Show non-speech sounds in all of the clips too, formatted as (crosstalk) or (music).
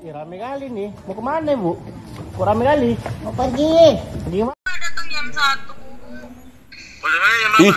Ya rame kali nih. Mau ke mana bu? Kok rame kali? Mau pergi. Pergi ke mana? datang jam satu. Ih,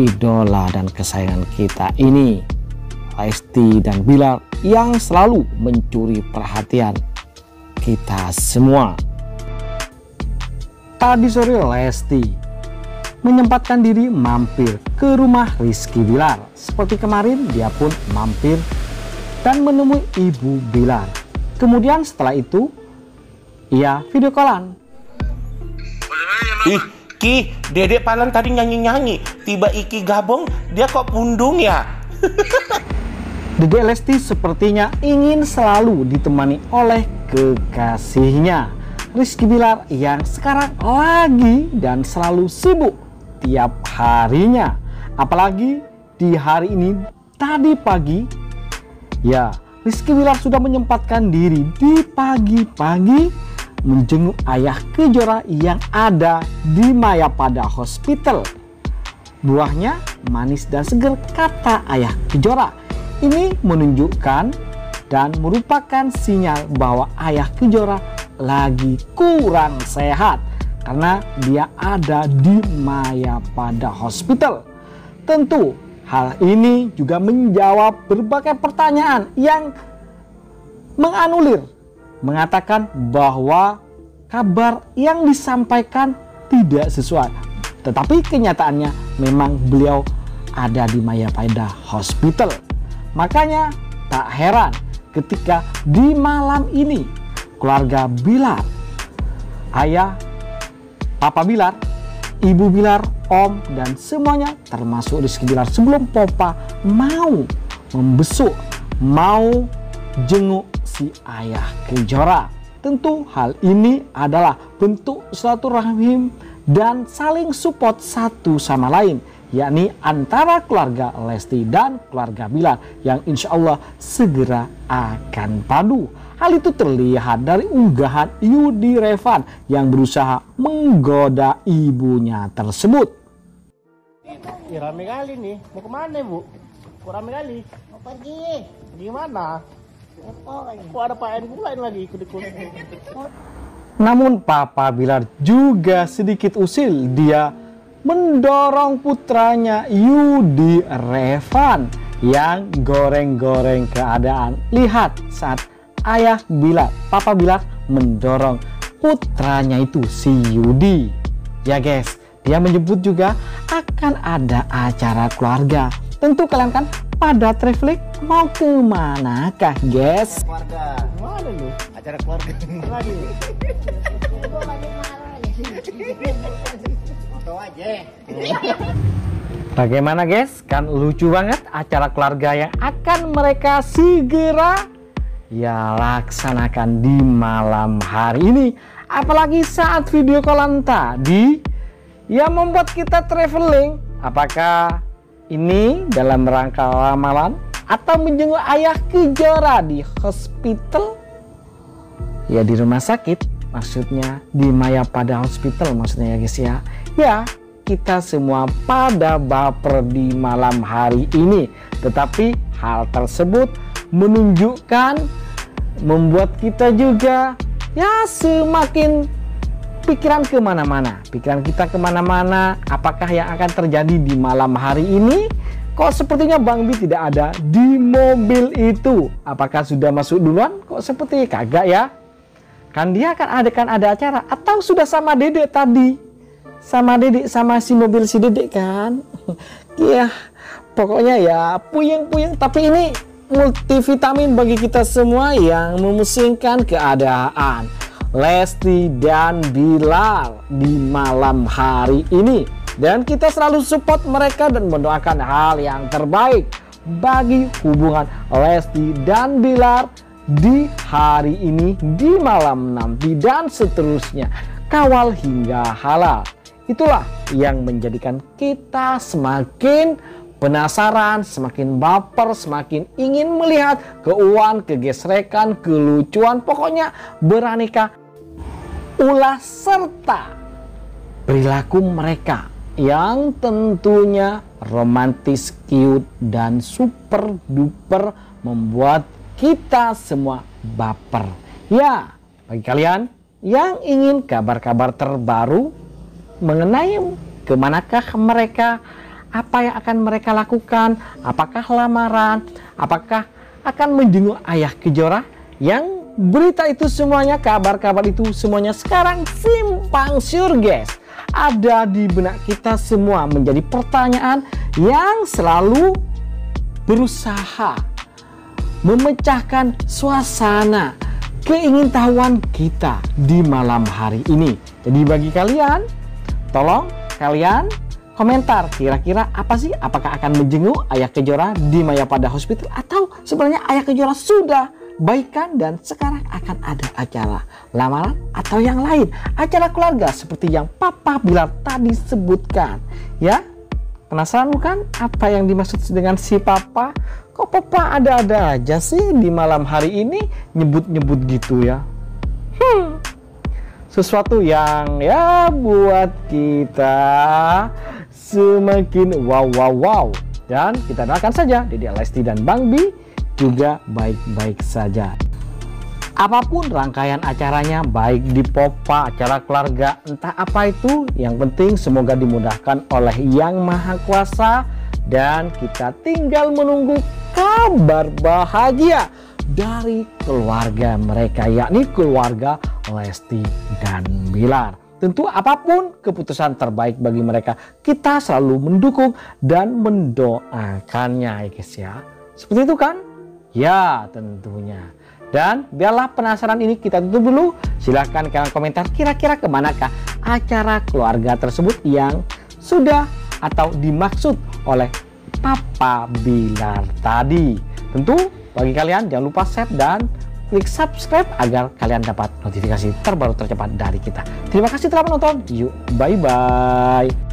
idola dan kesayangan kita ini Lesti dan Bilar yang selalu mencuri perhatian kita semua. Tadi sore Lesti menyempatkan diri mampir ke rumah Rizky Bilar. Seperti kemarin dia pun mampir dan menemui ibu Bilar. Kemudian setelah itu ia video callan. Ih, Ki, Dedek Palan tadi nyanyi-nyanyi. Tiba Iki gabung, dia kok pundung ya? (laughs) Dedek Lesti sepertinya ingin selalu ditemani oleh kekasihnya Rizky Bilar yang sekarang lagi dan selalu sibuk tiap harinya apalagi di hari ini tadi pagi ya Rizky Bilar sudah menyempatkan diri di pagi-pagi menjenguk ayah Kejora yang ada di Mayapada Hospital buahnya manis dan seger kata ayah Kejora ini menunjukkan dan merupakan sinyal bahwa ayah Kejora lagi kurang sehat karena dia ada di Mayapada Hospital. Tentu hal ini juga menjawab berbagai pertanyaan yang menganulir mengatakan bahwa kabar yang disampaikan tidak sesuai. Tetapi kenyataannya memang beliau ada di Mayapada Hospital. Makanya tak heran ketika di malam ini keluarga Bilar, ayah, papa Bilar, ibu Bilar, om dan semuanya termasuk Rizky Bilar sebelum Popa mau membesuk, mau jenguk si ayah Kejora. Tentu hal ini adalah bentuk silaturahim dan saling support satu sama lain yakni antara keluarga Lesti dan keluarga Bilar yang insya Allah segera akan padu. Hal itu terlihat dari unggahan Yudi Revan yang berusaha menggoda ibunya tersebut. Ya rame kali nih. Mau ke mana bu? Kok rame kali? Mau pergi. Lagi? Kok ada Pak lain lagi ikut-ikut? Namun Papa Bilar juga sedikit usil dia mendorong putranya Yudi Revan yang goreng-goreng keadaan. Lihat saat ayah Bilar, Papa Bilar mendorong putranya itu si Yudi. Ya guys, dia menyebut juga akan ada acara keluarga. Tentu kalian kan pada traveling mau ke mana kah guys? Keluarga. Mana lu? Acara keluarga. Lagi. Bagaimana guys? Kan lucu banget acara keluarga yang akan mereka segera ya laksanakan di malam hari ini. Apalagi saat video callan tadi yang membuat kita traveling. Apakah ini dalam rangka ramalan atau menjenguk ayah Kejora di hospital? Ya di rumah sakit maksudnya di Mayapada Hospital maksudnya ya guys ya. Ya kita semua pada baper di malam hari ini. Tetapi hal tersebut menunjukkan membuat kita juga ya semakin pikiran ke mana-mana. Pikiran kita ke mana-mana. Apakah yang akan terjadi di malam hari ini? Kok sepertinya Bang Bi tidak ada di mobil itu? Apakah sudah masuk duluan? Kok seperti kagak ya? Kan dia akan ada kan ada acara atau sudah sama Dede tadi? sama dedek sama si mobil si dedek kan (laughs) Iya pokoknya ya puyeng-puyeng tapi ini multivitamin bagi kita semua yang memusingkan keadaan Lesti dan Bilar di malam hari ini dan kita selalu support mereka dan mendoakan hal yang terbaik bagi hubungan Lesti dan Bilar di hari ini, di malam nanti dan seterusnya. Kawal hingga halal. Itulah yang menjadikan kita semakin penasaran, semakin baper, semakin ingin melihat keuangan, kegesrekan, kelucuan, pokoknya beraneka ulah serta perilaku mereka yang tentunya romantis, cute, dan super duper membuat kita semua baper. Ya, bagi kalian yang ingin kabar-kabar terbaru mengenai ke manakah mereka, apa yang akan mereka lakukan, apakah lamaran, apakah akan menjenguk ayah kejora yang berita itu semuanya, kabar-kabar itu semuanya sekarang simpang siur guys. Ada di benak kita semua menjadi pertanyaan yang selalu berusaha memecahkan suasana keingintahuan kita di malam hari ini. Jadi bagi kalian, tolong kalian komentar kira-kira apa sih apakah akan menjenguk Ayah Kejora di Mayapada Hospital atau sebenarnya Ayah Kejora sudah baikan dan sekarang akan ada acara. Lamaran atau yang lain. Acara keluarga seperti yang Papa Bilar tadi sebutkan. Ya penasaran bukan apa yang dimaksud dengan si Papa? Kok Papa ada-ada aja sih di malam hari ini nyebut-nyebut gitu ya? Hmm sesuatu yang ya buat kita semakin wow wow wow dan kita doakan saja Dede Lesti dan Bang Bi juga baik-baik saja. Apa pun rangkaian acaranya, baik di Popa, acara keluarga, entah apa itu, yang penting semoga dimudahkan oleh Yang Maha Kuasa dan kita tinggal menunggu kabar bahagia dari keluarga mereka, yakni keluarga Lesti dan Bilar. Tentu apa pun keputusan terbaik bagi mereka, kita selalu mendukung dan mendoakannya ya guys ya. Seperti itu kan? Ya tentunya. Dan biarlah penasaran ini kita tutup dulu. Silahkan kalian komentar kira-kira ke manakah acara keluarga tersebut yang sudah atau dimaksud oleh Papa Bilar tadi. Tentu bagi kalian jangan lupa share dan klik subscribe agar kalian dapat notifikasi terbaru tercepat dari kita. Terima kasih telah menonton. Yuk, bye-bye.